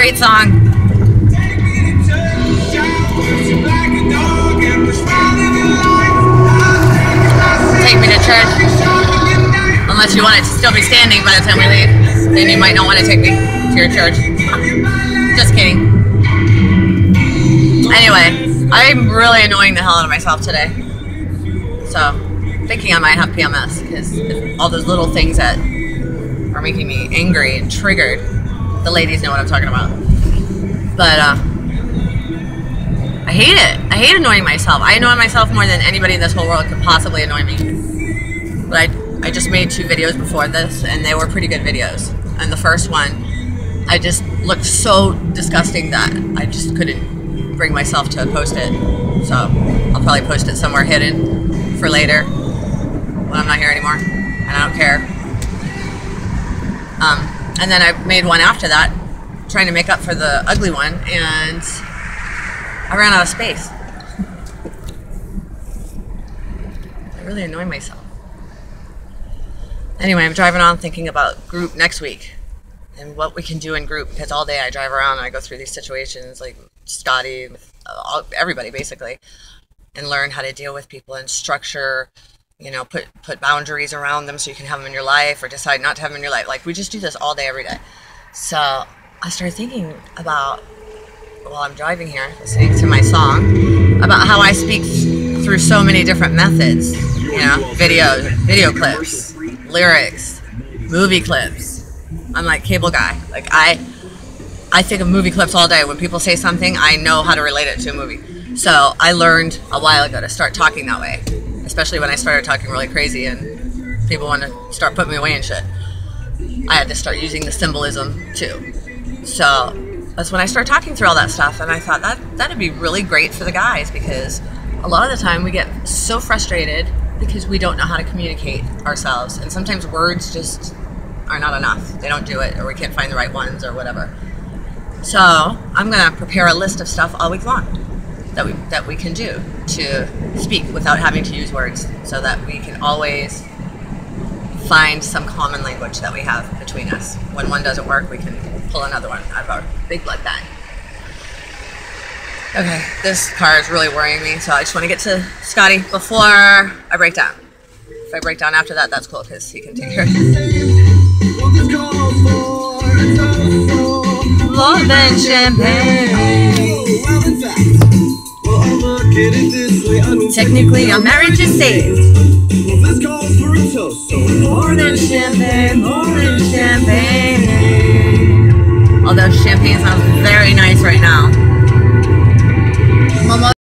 Great song. Take me to church. Unless you want it to still be standing by the time we leave, then you might not want to take me to your church. Just kidding. Anyway, I'm really annoying the hell out of myself today. So, thinking I might have PMS because all those little things that are making me angry and triggered, the ladies know what I'm talking about. But, uh, I hate it. I hate annoying myself. I annoy myself more than anybody in this whole world could possibly annoy me. But I, I just made two videos before this, and they were pretty good videos. And the first one, I just looked so disgusting that I just couldn't bring myself to post it. So I'll probably post it somewhere hidden for later when I'm not here anymore, and I don't care. And then I made one after that, trying to make up for the ugly one, and I ran out of space. I really annoy myself. Anyway, I'm driving on thinking about group next week and what we can do in group because all day I drive around and I go through these situations like Scotty, uh, everybody basically, and learn how to deal with people and structure, you know, put put boundaries around them so you can have them in your life or decide not to have them in your life. Like we just do this all day, every day. So I started thinking about while I'm driving here, listening to my song, about how I speak through so many different methods. You know, video, video clips, lyrics, movie clips. I'm like cable guy. Like I, I think of movie clips all day. When people say something, I know how to relate it to a movie. So I learned a while ago to start talking that way, especially when I started talking really crazy and people want to start putting me away and shit. I had to start using the symbolism too. So that's when I started talking through all that stuff, and I thought that that'd be really great for the guys because a lot of the time we get so frustrated because we don't know how to communicate ourselves, and sometimes words just are not enough. They don't do it, or we can't find the right ones, or whatever. So I'm gonna prepare a list of stuff all week long that we that we can do to speak without having to use words, so that we can always find some common language that we have between us. When one doesn't work, we can pull another one out of our big blood bag. Okay, this car is really worrying me, so I just want to get to Scotty before I break down. If I break down after that, that's cool because he can take care of it. Love and champagne. Oh, Technically, our marriage is saved. More than champagne, more than champagne. Although champagne sounds very nice right now.